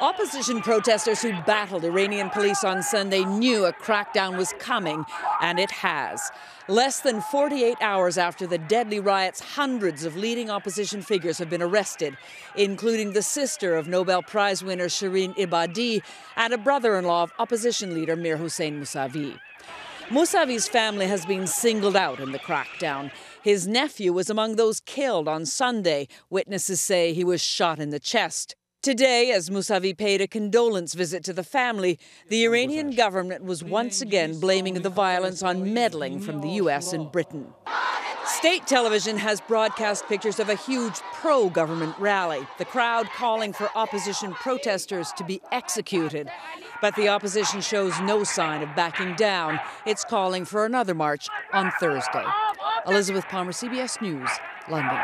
Opposition protesters who battled Iranian police on Sunday knew a crackdown was coming, and it has. Less than 48 hours after the deadly riots, hundreds of leading opposition figures have been arrested, including the sister of Nobel Prize winner Shirin Ebadi and a brother in law of opposition leader Mir Hossein Mousavi. Mousavi's family has been singled out in the crackdown. His nephew was among those killed on Sunday. Witnesses say he was shot in the chest. Today, as Mousavi paid a condolence visit to the family, the Iranian government was once again blaming the violence on meddling from the U.S. and Britain. State television has broadcast pictures of a huge pro government rally, the crowd calling for opposition protesters to be executed. But the opposition shows no sign of backing down. It's calling for another march on Thursday. Elizabeth Palmer, CBS News, London.